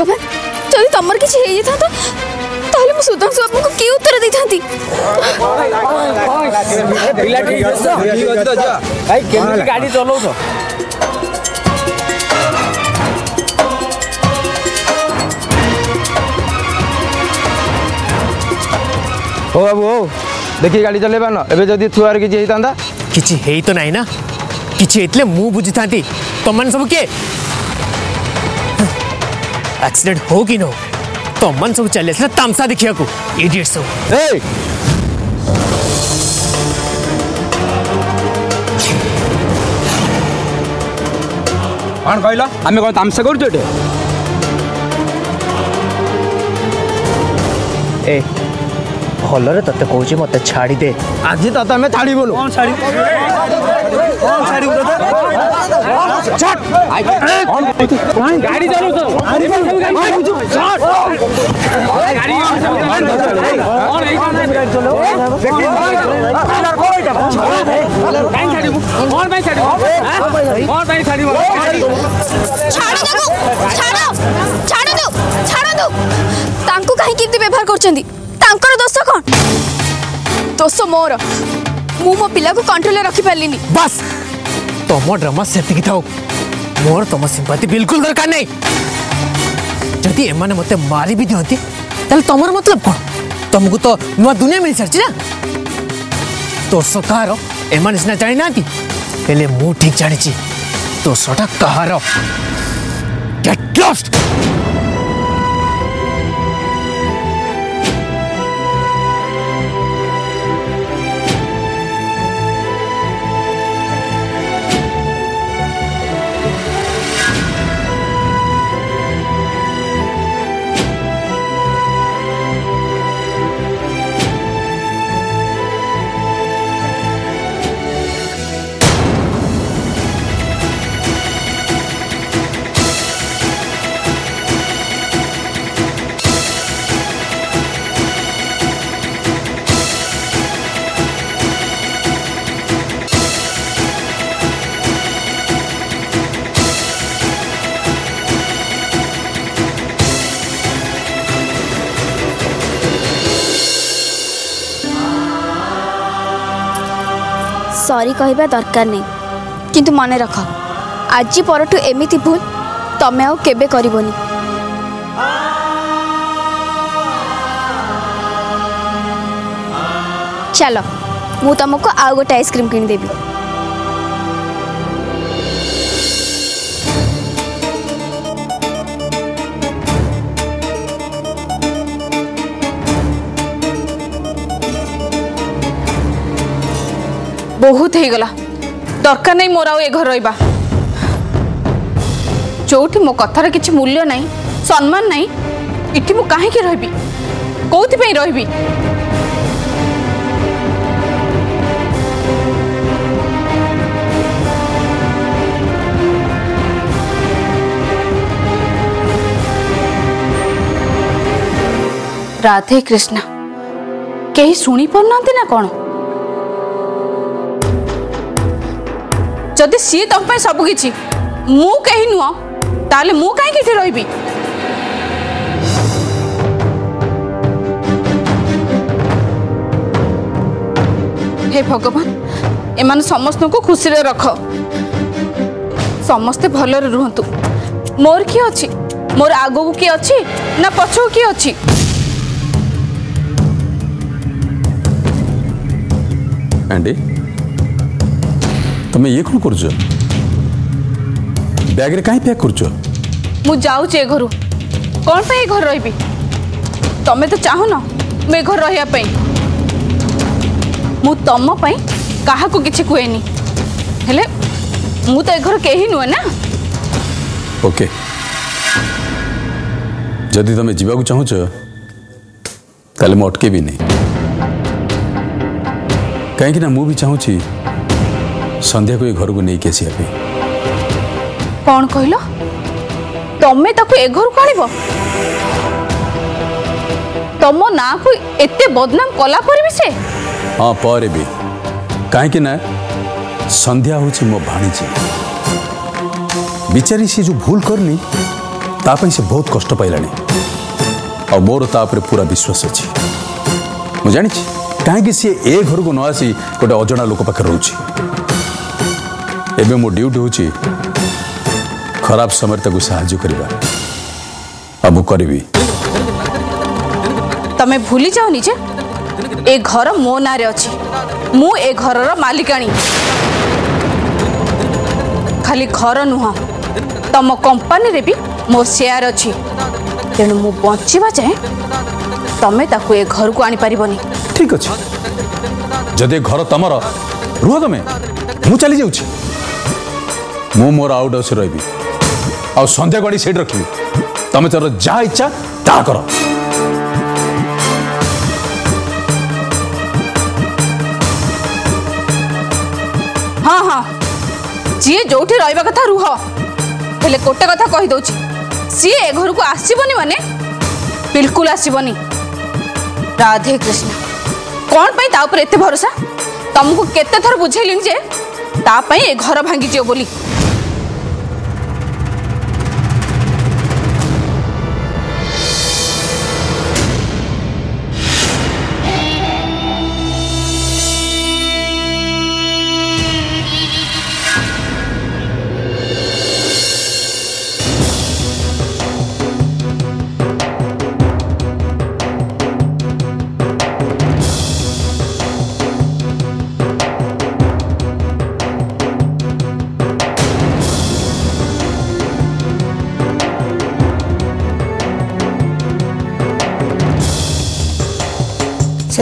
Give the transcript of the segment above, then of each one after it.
ভগবান যদি তোমার কিছু হয়ে যেত তাহলে মু সুধাংশু আপনাকে কি উত্তর দিতান্তি পিলা ঠিক আছে ঠিক আছে যা ভাই কেমন গাড়ি চলাউছ हो बाबू हो देखिए गाड़ी चलेबा न एबे जदी छुआर किछि हेतांदा किछि हेई तो नाही ना किछि एतले मु बुझितांती तमन सब के एक्सीडेंट हो कि नो तो मन सब चल तमसा दिखिया को इडियट सब ए कौन कहला हमें कौन तामसा कर ए भलरे तते तो कहूची मते छाड़ी दे आज तो तते तो छाड़ी बोलो कौन छाड़ी कौन छाड़ी बोलो गाड़ी चलो तो और बैंक छाड़ी और बैंक छाड़ी ছাড় দাও ছাড় দাও তাঙ্কু কাহিকি এমতি ব্যবহার করছেন তাঙ্কর দোষ কোন দোষ মোর মু মো পিলাকু কন্ট্রোলে রাখি পারলিনি বাস મોડ્રામા સતકી થક મોર તમસિમ્પતી બિલકુલ દરકાર નઈ જદી એમને મતે મારી બી ન હોતી તલ તમર મતલબ તમકુ તો ન દુનિયા મેં સરચી ના તો સતર એમને સ્ના જઈ નાતી કેલે મુ ઠી જણચી તો સડક તહરો કેટ લોસ્ટ ସରି କହିବା ଦରକାର ନାହିଁ କିନ୍ତୁ ମନେ ରଖ ଆଜି ପରଠୁ ଏମିତି ଭୁଲ ତମେ ଆଉ କେବେ କରିବନି ଚାଲ ମୁଁ ତମକୁ ଆଉ ଗୋଟେ ଆଇସ୍କ୍ରିମ୍ କିଣିଦେବି बहुत गला दरकार नहीं मोर आ रहा जो मो कथार कि मूल्य ना सम्मान ना इटि मुझे कहीं रही कौपाई रही राधे कृष्ण कहीं शुणी पार ना कौन ଯଦି ସିଏ ତମ ପାଇଁ ସବୁକିଛି ମୁଁ କେହି ନୁହଁ ତାହେଲେ ମୁଁ କାହିଁକି ଏଠି ରହିବି ହେ ଭଗବାନ ଏମାନେ ସମସ୍ତଙ୍କୁ ଖୁସିରେ ରଖ ସମସ୍ତେ ଭଲରେ ରୁହନ୍ତୁ ମୋର କିଏ ଅଛି ମୋର ଆଗକୁ କିଏ ଅଛି ନା ପଛକୁ କିଏ ଅଛି ଆଣ୍ଟି तुम्हें ये कौन कर ब्याग कहीं पैक कर कौन पे घर रही तुम्हें तो चाहन मुझे घर रही तुम क्या किसी कहनी हेले मु तो घर कहीं नुए ना ओके जदि तुम्हें जवाक चाहू तेल मुटकेबी नहीं कहीं मुझे चाहूँगी ସନ୍ଧ୍ୟାକୁ ଏ ଘରକୁ ନେଇକି ଆସିବା ପାଇଁ କ'ଣ କହିଲ ତମେ ତାକୁ ଏ ଘରକୁ ଆଣିବ ତମ ନାଁକୁ ଏତେ ବଦନାମ କଲା ପରେ ବି ସେ ହଁ ପରେ ବି କାହିଁକି ନା ସନ୍ଧ୍ୟା ହେଉଛି ମୋ ଭାଣିଜୀ ବିଚାରି ସେ ଯେଉଁ ଭୁଲ କରିନି ତା ପାଇଁ ସେ ବହୁତ କଷ୍ଟ ପାଇଲାଣି ଆଉ ମୋର ତା ଉପରେ ପୁରା ବିଶ୍ୱାସ ଅଛି ମୁଁ ଜାଣିଛି କାହିଁକି ସିଏ ଏ ଘରକୁ ନ ଆସି ଗୋଟେ ଅଜଣା ଲୋକ ପାଖରେ ରହୁଛି ଏବେ ମୋ ଡ୍ୟୁଟି ହେଉଛି ଖରାପ ସମୟରେ ତାକୁ ସାହାଯ୍ୟ କରିବା ଆଉ ମୁଁ କରିବି ତମେ ଭୁଲି ଯାଉନି ଯେ ଏ ଘର ମୋ ନାଁରେ ଅଛି ମୁଁ ଏ ଘରର ମାଲିକାଣୀ ଖାଲି ଘର ନୁହଁ ତମ କମ୍ପାନୀରେ ବି ମୋ ସେୟାର ଅଛି ତେଣୁ ମୁଁ ବଞ୍ଚିବା ଯାଏଁ ତମେ ତାକୁ ଏ ଘରକୁ ଆଣିପାରିବନି ଠିକ୍ ଅଛି ଯଦି ଘର ତମର ରୁହ ତମେ ମୁଁ ଚାଲି ଯାଉଛି ମୁଁ ମୋର ଆଉଟ୍ ହାଉସ୍ରେ ରହିବି ଆଉ ସନ୍ଧ୍ୟା ଗାଡ଼ି ସେଇଠି ରଖିବି ତମେ ତୋର ଯାହା ଇଚ୍ଛା ତାହା କର ହଁ ହଁ ଯିଏ ଯୋଉଠି ରହିବା କଥା ରୁହ ହେଲେ ଗୋଟେ କଥା କହିଦେଉଛି ସିଏ ଏ ଘରକୁ ଆସିବନି ମାନେ ବିଲକୁଲ ଆସିବନି ରାଧେ କୃଷ୍ଣ କ'ଣ ପାଇଁ ତା ଉପରେ ଏତେ ଭରସା ତମକୁ କେତେ ଥର ବୁଝେଇଲିଣି ଯେ ତା ପାଇଁ ଏ ଘର ଭାଙ୍ଗିଯିବ ବୋଲି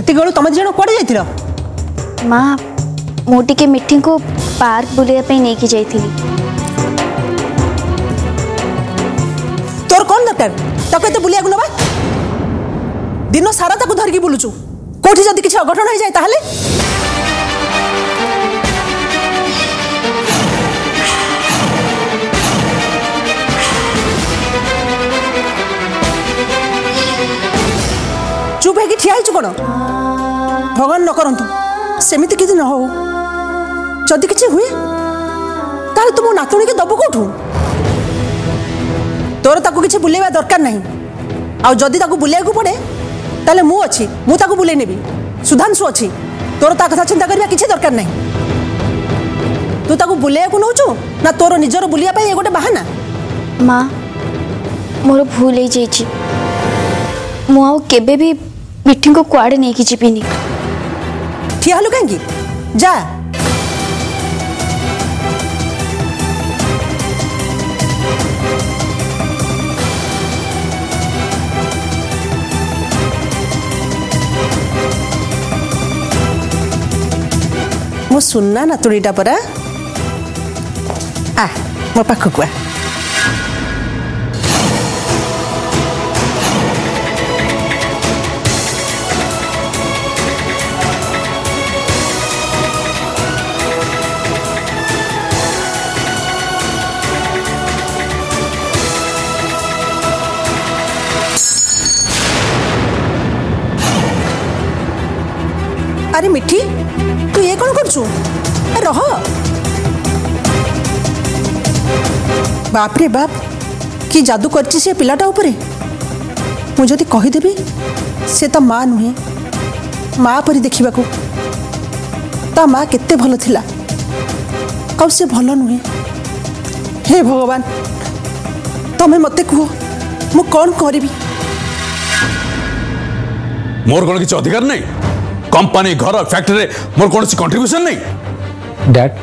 সেতিক বেলু তুমি দুজন কুয়াড়ে যাইছিল মা মু টিকে মিঠিঙ্কু পার্ক বুলিয়া পাই নেকি যাইଥିଲି তোর কোন দরকার তাকে এত বুলিয়াকু নবা দিন সারা তাকে ধরিকি বুলুচু কোঠি যদি কিছু অঘটন হয়ে যায় তাহলে চুপ ହେଇକି ଠିଆ ହେଇଛୁ କ'ଣ ଭଗବାନ ନ କରନ୍ତୁ ସେମିତି କିଛି ନ ହଉ ଯଦି କିଛି ହୁଏ ତାହେଲେ ତୁ ମୋ ନାତୁଣୀକି ଦେବୁ କେଉଁଠୁ ତୋର ତାକୁ କିଛି ବୁଲେଇବା ଦରକାର ନାହିଁ ଆଉ ଯଦି ତାକୁ ବୁଲେଇବାକୁ ପଡ଼େ ତାହେଲେ ମୁଁ ଅଛି ମୁଁ ତାକୁ ବୁଲେଇ ନେବି ସୁଧାଂଶୁ ଅଛି ତୋର ତା କଥା ଚିନ୍ତା କରିବା କିଛି ଦରକାର ନାହିଁ ତୁ ତାକୁ ବୁଲେଇବାକୁ ନେଉଛୁ ନା ତୋର ନିଜର ବୁଲିବା ପାଇଁ ଏ ଗୋଟେ ବାହାନା ମା ମୋର ଭୁଲ ହେଇଯାଇଛି ମୁଁ ଆଉ କେବେ ବି मिठी को कुआ नहीं ठिया हलु कहीं जा मो सुनना ना परा आ मो पाखक आ बाप रे बाप कि जादू कर पाटा मुझे कहीदेवि से तो माँ नुहे माँ पी देखा ता माँ के भल था आल नुहे हे भगवान तुम्हें मत कह मु कौन करी मोर कौन किसी अधिकार नहीं कंपनी घर फैक्ट्री मोर कौन कंट्रीब्यूशन नहीं डैड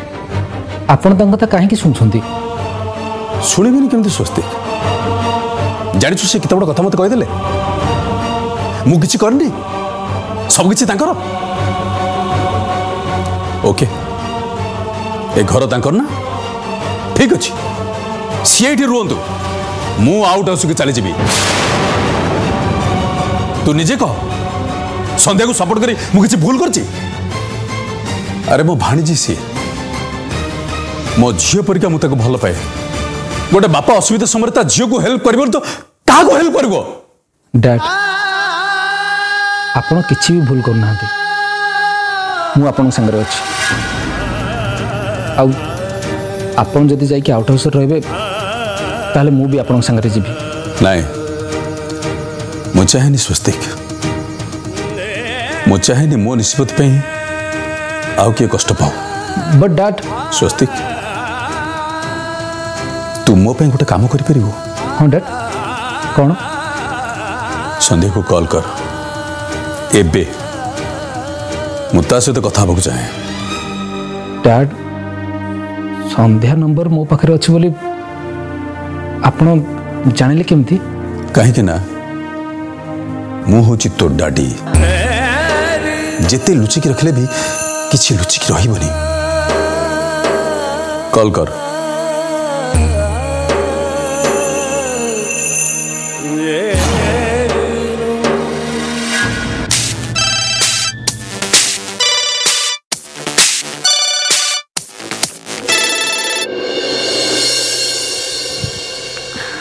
आपत कहीं शुंट ଶୁଣିବେନି କେମିତି ସ୍ୱସ୍ତି ଜାଣିଛୁ ସେ କେତେ ବଡ଼ କଥା ମୋତେ କହିଦେଲେ ମୁଁ କିଛି କରିନି ସବୁକିଛି ତାଙ୍କର ଓକେ ଏ ଘର ତାଙ୍କର ନା ଠିକ୍ ଅଛି ସିଏ ଏଇଠି ରୁହନ୍ତୁ ମୁଁ ଆଉଟ୍ ହାଉସ୍କୁ ଚାଲିଯିବି ତୁ ନିଜେ କହ ସନ୍ଧ୍ୟାକୁ ସପୋର୍ଟ କରି ମୁଁ କିଛି ଭୁଲ କରିଛି ଆରେ ମୋ ଭାଣିଜି ସିଏ ମୋ ଝିଅ ପରିକା ମୁଁ ତାକୁ ଭଲ ପାଏ ଗୋଟେ ବାପା ଅସୁବିଧା ସମୟରେ ତା ଝିଅକୁ ହେଲ୍ପ କରିବନି ତ କାହାକୁ ହେଲ୍ପ କରିବ ଡ୍ୟାଡ୍ ଆପଣ କିଛି ବି ଭୁଲ କରୁନାହାନ୍ତି ମୁଁ ଆପଣଙ୍କ ସାଙ୍ଗରେ ଅଛି ଆଉ ଆପଣ ଯଦି ଯାଇକି ଆଉଟ୍ ହାଉସ୍ରେ ରହିବେ ତାହେଲେ ମୁଁ ବି ଆପଣଙ୍କ ସାଙ୍ଗରେ ଯିବି ନାଇଁ ମୁଁ ଚାହେଁନି ସ୍ୱସ୍ତିକ ମୁଁ ଚାହେଁନି ମୋ ନିଷ୍ପତ୍ତି ପାଇଁ ଆଉ କିଏ କଷ୍ଟ ପାଉ ବଟ୍ ଡ୍ୟାଡ୍ ସ୍ୱସ୍ତିକ तू गोटे कम कर संध्या को कॉल कर एबे मुतासे तो कथा हवाक जाए डैड संध्या नंबर मो पाखे अछि बोली आपण जानले जाने केमती कहीं ना मु छि तो डाडी जिते लुचिकी रखले भी किसी लुचिकी रहिबनी कॉल कर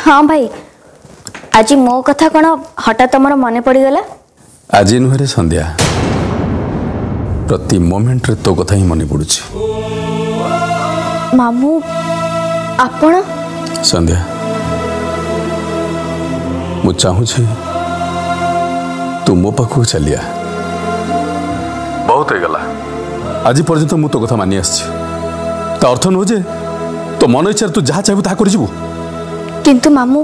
ହଁ ଭାଇ ଆଜି ମୋ କଥା କ'ଣ ହଠାତ୍ ତମର ମନେ ପଡ଼ିଗଲା ଆଜି ନୁହେଁରେ ସନ୍ଧ୍ୟା ପ୍ରତି ମୋମେଣ୍ଟରେ ତୋ କଥା ହିଁ ମନେ ପଡ଼ୁଛି ମାମୁଁ ଆପଣ ସନ୍ଧ୍ୟା ମୁଁ ଚାହୁଁଛି ତୁ ମୋ ପାଖକୁ ଚାଲିଆ ବହୁତ ହେଇଗଲା ଆଜି ପର୍ଯ୍ୟନ୍ତ ମୁଁ ତୋ କଥା ମାନି ଆସିଛି ତା ଅର୍ଥ ନୁହଁ ଯେ ତୋ ମନ ଇଚ୍ଛାରେ ତୁ ଯାହା ଚାହିଁବୁ ତାହା କରିଯିବୁ কিন্তু মামু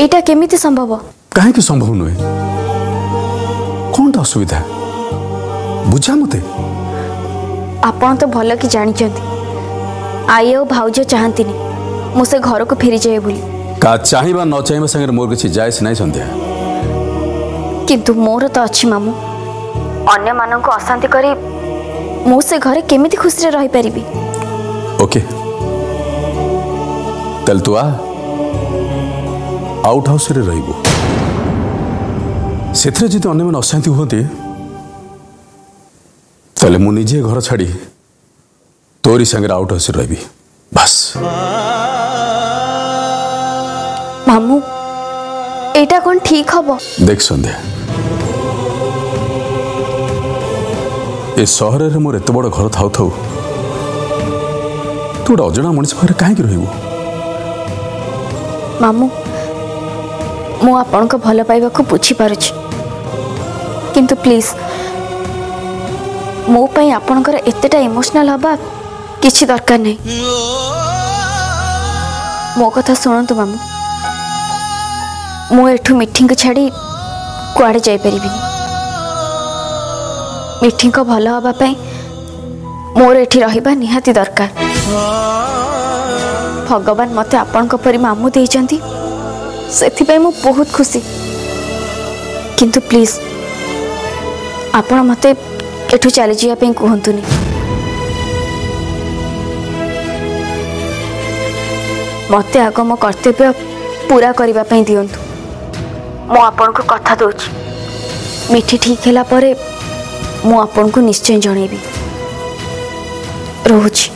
এইটা কেমিতি সম্ভব কাহিঁকি সম্ভব নয় কোনটা অসুবিধা বুঝা মতে ଆପଣ ତ ଭଲ କି ଜାଣିଛନ୍ତି ଆଈ ଆଉ ଭାଉଜ ଚାହାନ୍ତିନି ମୁଁ ସେ ଘରକୁ ଫେରିଯାଏ ବୋଲି କା ଚାହିଁବା ନ ଚାହିଁବା ସାଙ୍ଗରେ ମୋର କିଛି ଯାଏ ସେ ନାହିଁ ସନ୍ଧ୍ୟା କିନ୍ତୁ ମୋର ତ ଅଛି ମାମୁଁ ଅନ୍ୟମାନଙ୍କୁ ଅଶାନ୍ତି କରି ମୁଁ ସେ ଘରେ କେମିତି ଖୁସିରେ ରହିପାରିବି ଓକେ ତାହେଲେ ତୁ ଆ আউট হাউসরে রহবু ସେଥିରେ ଯଦି ଅନ୍ୟମାନେ ଅଶାନ୍ତି ହୁଅନ୍ତି ତାହେଲେ ମୁଁ ନିଜେ ଘର ଛାଡ଼ି ତୋରି ସାଙ୍ଗରେ ଆଉଟ୍ ହାଉସ୍ରେ ରହିବି ବାସ୍ ମାମୁଁ ଏଇଟା କ'ଣ ଠିକ୍ ହବ ଦେଖ ସନ୍ଧ୍ୟା ଏ ସହରରେ ମୋର ଏତେ ବଡ଼ ଘର ଥାଉ ଥାଉ ତୁ ଗୋଟେ ଅଜଣା ମଣିଷ ପାଖରେ କାହିଁକି ରହିବୁ ମାମୁଁ ମୁଁ ଆପଣଙ୍କ ଭଲ ପାଇବାକୁ ବୁଝିପାରୁଛି କିନ୍ତୁ ପ୍ଲିଜ୍ ମୋ ପାଇଁ ଆପଣଙ୍କର ଏତେଟା ଇମୋସନାଲ୍ ହେବା କିଛି ଦରକାର ନାହିଁ ମୋ କଥା ଶୁଣନ୍ତୁ ମାମୁଁ ମୁଁ ଏଠୁ ମିଠିଙ୍କୁ ଛାଡ଼ି କୁଆଡ଼େ ଯାଇପାରିବିନି ମିଠିଙ୍କ ଭଲ ହେବା ପାଇଁ ମୋର ଏଠି ରହିବା ନିହାତି ଦରକାର ଭଗବାନ ମୋତେ ଆପଣଙ୍କ ପରି ମାମୁଁ ଦେଇଛନ୍ତି ସେଥିପାଇଁ ମୁଁ ବହୁତ ଖୁସି କିନ୍ତୁ ପ୍ଲିଜ୍ ଆପଣ ମୋତେ ଏଠୁ ଚାଲିଯିବା ପାଇଁ କୁହନ୍ତୁନି ମୋତେ ଆଗ ମୋ କର୍ତ୍ତବ୍ୟ पूरा करने दिं मुझे को कथा दौर मिठी ठीक है मुझे निश्चय जनइबी रोची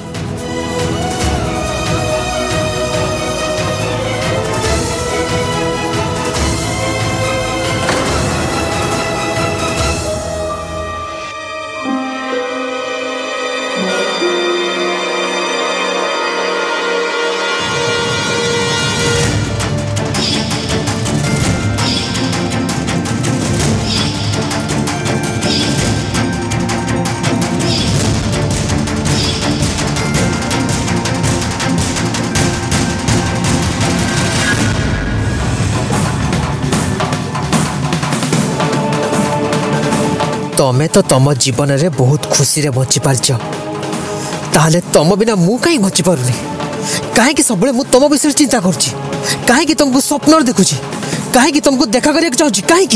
ତମେ ତ ତମ ଜୀବନରେ ବହୁତ ଖୁସିରେ ବଞ୍ଚିପାରିଛ ତାହେଲେ ତମ ବିନା ମୁଁ କାହିଁ ବଞ୍ଚିପାରୁନି କାହିଁକି ସବୁବେଳେ ମୁଁ ତମ ବିଷୟରେ ଚିନ୍ତା କରୁଛି କାହିଁକି ତମକୁ ସ୍ୱପ୍ନରେ ଦେଖୁଛି କାହିଁକି ତମକୁ ଦେଖା କରିବାକୁ ଚାହୁଁଛି କାହିଁକି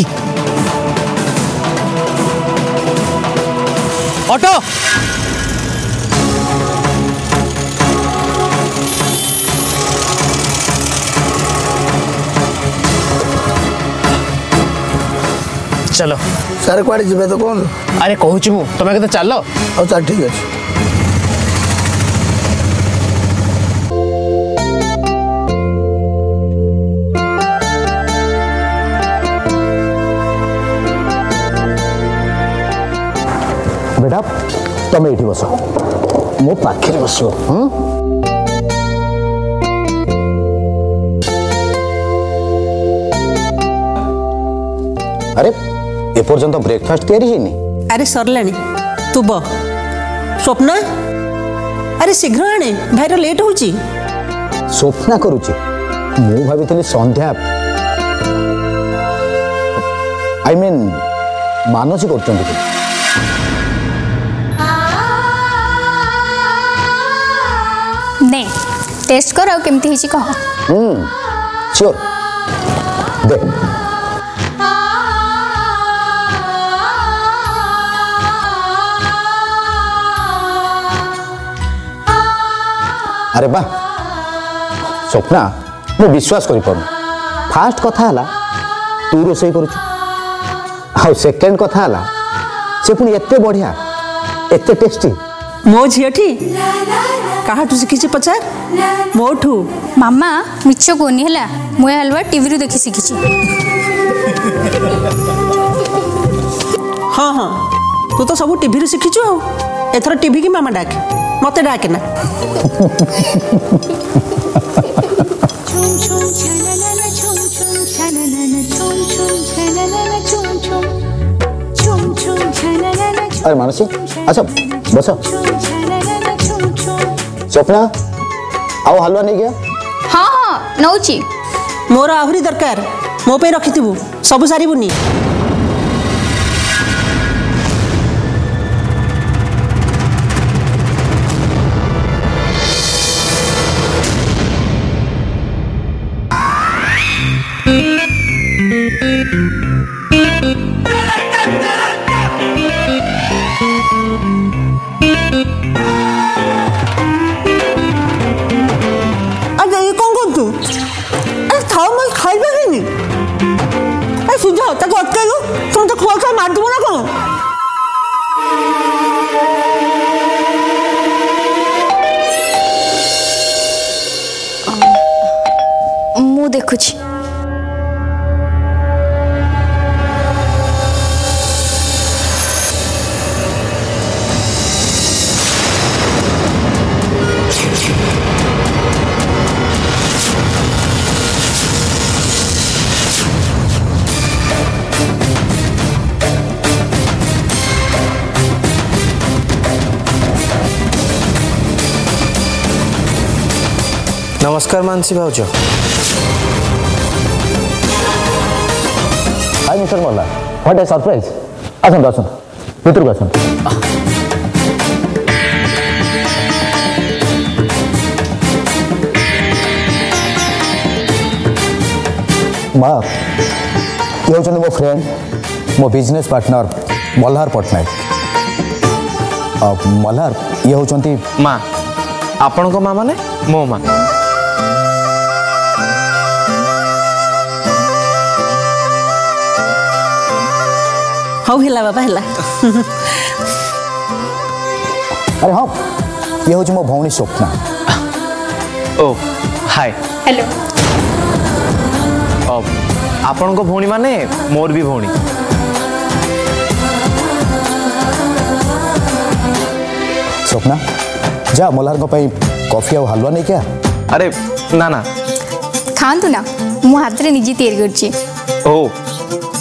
ଅଟୋ चलो सर कड़े जी तो कौन अरे कहूँ मु तुम कहते चल हाँ चल ठीक अच्छे बेटा तुम ये बस मो पाखे बस अरे এপর্যন্ত ব্রেকফাস্ট তৈরি হয়নি আরে সরলানি তু ব স্বপ্না আরে শীঘ্র আনে ভাইর লেট হচ্ছে স্বপ্না করুছি মু ভাবিଥିଲି সন্ধ্যা আই মিন ମାନସୀ କରୁଛନ୍ତି ନେ ଟେଷ୍ଟ କର ଆଉ କେମିତି ହେଇଛି କହ ହୁଁ ସିଓର ଦେ আরে বাহ স্বপ্না ମୁଁ ବିଶ୍ୱାସ କରିପାରୁନି ଫାର୍ଷ୍ଟ କଥା ହେଲା ତୁ ରୋଷେଇ କରୁଛୁ ଆଉ ସେକେଣ୍ଡ କଥା ହେଲା ସେ ପୁଣି ଏତେ ବଢ଼ିଆ ଏତେ ଟେଷ୍ଟି ମୋ ଝିଅଠି କାହାଠୁ ଶିଖିଛି ପଚାର ମୋଠୁ ମାମା ମିଛ କହୁନି ହେଲା ମୁଁ ଏ ହାଲୁଆ ଟିଭିରୁ ଦେଖି ଶିଖିଛି ହଁ ହଁ ତୁ ତ ସବୁ ଟିଭିରୁ ଶିଖିଛୁ ଆଉ ଏଥର ଟିଭି କି ମାମା ଡାକେ ମୋତେ ଡାକେ ନା আরে মানসী আচ্ছা বস স্বপ্না আও হালুয়া নেই গিয়া হ্যাঁ নৌছি মোর আহুরি দরকার মো পাই রখিথিবু সবু সারিবুনি ନମସ୍କାର ମାନସୀ ଭାଉଜ hi mister Malla what a surprise ଆସନ୍ତୁ ଆସନ୍ତୁ ଭିତରକୁ ଆସନ୍ତୁ ମା ଇଏ ହେଉଛନ୍ତି ମୋ ଫ୍ରେଣ୍ଡ ମୋ ବିଜନେସ୍ ପାର୍ଟନର ମଲ୍ହାର ପଟ୍ଟନାୟକ ମଲ୍ହାର ଇଏ ହେଉଛନ୍ତି ମା ଆପଣଙ୍କ ମା ମାନେ ମୋ ମା हाँ हिला बाबा हिला अरे हाँ ये हो मो भावनी सोपना ओ हाय हेलो ओ को भावनी माने मोर भी भावनी सोपना जा मोलार को पे कॉफी और हलवा नहीं क्या अरे ना ना खान तू ना मुहात्रे निजी तेरी कर ची ओ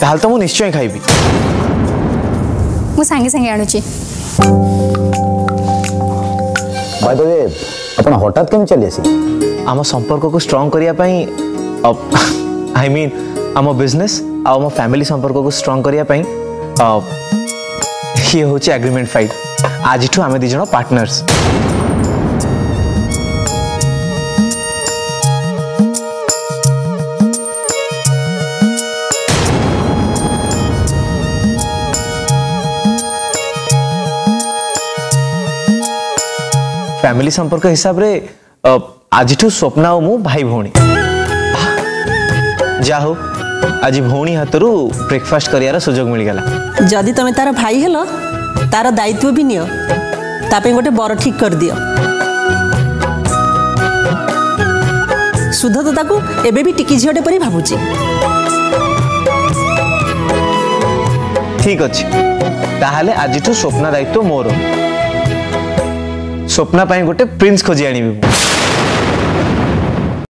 हाल तो मुझे निश्चय खाई मुझे सांगे आणुची हटात कम चली आम संपर्क को स्ट्रंग आई मीन आम बिजनेस फैमिली संपर्क को स्ट्रंग करने ये हूँ एग्रीमेंट फाइट आज आम दिज पार्टनर्स ଫ୍ୟାମିଲି ସମ୍ପର୍କ ହିସାବରେ ଆଜିଠୁ ସ୍ୱପ୍ନା ଆଉ ମୁଁ ଭାଇ ଭଉଣୀ ଯାହା ହଉ ଆଜି ଭଉଣୀ ହାତରୁ ବ୍ରେକଫାଷ୍ଟ କରିବାର ସୁଯୋଗ ମିଳିଗଲା ଯଦି ତମେ ତାର ଭାଇ ହେଲ ତାର ଦାୟିତ୍ୱ ବି ନିଅ ତା ପାଇଁ ଗୋଟେ ବର ଠିକ୍ କରିଦିଅ ସୁଧ ତ ତାକୁ ଏବେ ବି ଟିକି ଝିଅଟେ ପରି ଭାବୁଛି ଠିକ୍ ଅଛି ତାହେଲେ ଆଜିଠୁ ସ୍ୱପ୍ନା ଦାୟିତ୍ୱ ମୋର ସ୍ୱପ୍ନା ପାଇଁ ଗୋଟେ ପ୍ରିନ୍ସ ଖୋଜି ଆଣିବି